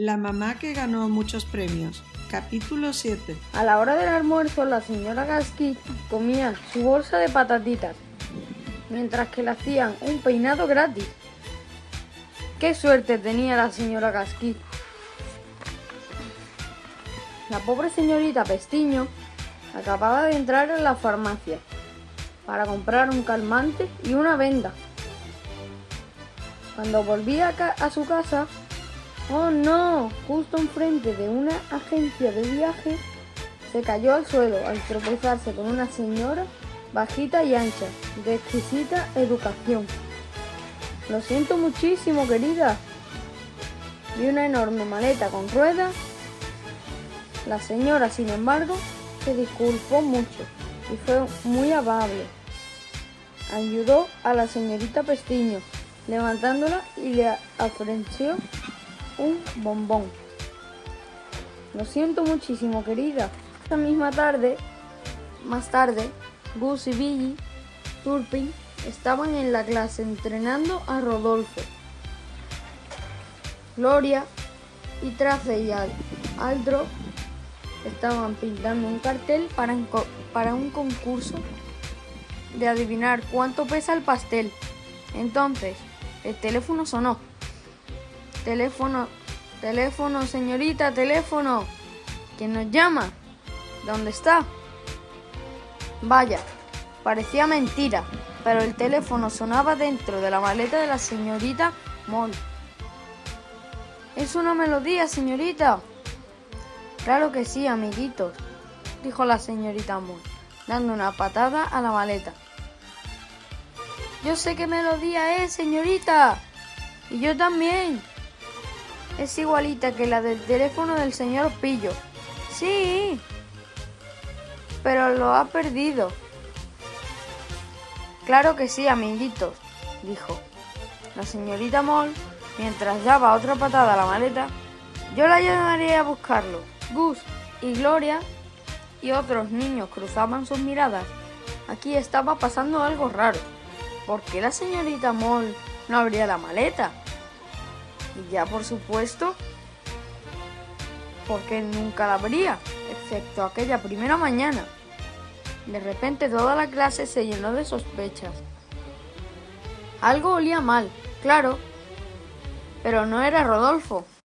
La mamá que ganó muchos premios. Capítulo 7. A la hora del almuerzo, la señora Gasky comía su bolsa de patatitas, mientras que le hacían un peinado gratis. ¡Qué suerte tenía la señora Gasky! La pobre señorita Pestiño acababa de entrar en la farmacia para comprar un calmante y una venda. Cuando volvía a, a su casa, ¡oh no! Justo enfrente de una agencia de viaje, se cayó al suelo al tropezarse con una señora bajita y ancha, de exquisita educación. Lo siento muchísimo, querida. Vi una enorme maleta con ruedas la señora, sin embargo, se disculpó mucho y fue muy amable. Ayudó a la señorita Pestiño, levantándola y le ofreció un bombón. Lo siento muchísimo, querida. Esta misma tarde, más tarde, Gus y Billy Turpin estaban en la clase entrenando a Rodolfo. Gloria y Trace y Aldro estaban pintando un cartel para un, para un concurso de adivinar cuánto pesa el pastel. Entonces, el teléfono sonó. Teléfono, teléfono, señorita, teléfono. ¿Quién nos llama? ¿Dónde está? Vaya, parecía mentira, pero el teléfono sonaba dentro de la maleta de la señorita Moll. Es una melodía, señorita. Claro que sí, amiguitos, dijo la señorita Moon, dando una patada a la maleta. Yo sé qué melodía es, señorita. Y yo también. Es igualita que la del teléfono del señor Pillo. Sí. Pero lo ha perdido. Claro que sí, amiguitos, dijo. La señorita Moll, mientras daba otra patada a la maleta, yo la ayudaré a buscarlo. Gus y Gloria y otros niños cruzaban sus miradas. Aquí estaba pasando algo raro. ¿Por qué la señorita Moll no abría la maleta? Y ya por supuesto, porque nunca la abría, excepto aquella primera mañana. De repente toda la clase se llenó de sospechas. Algo olía mal, claro, pero no era Rodolfo.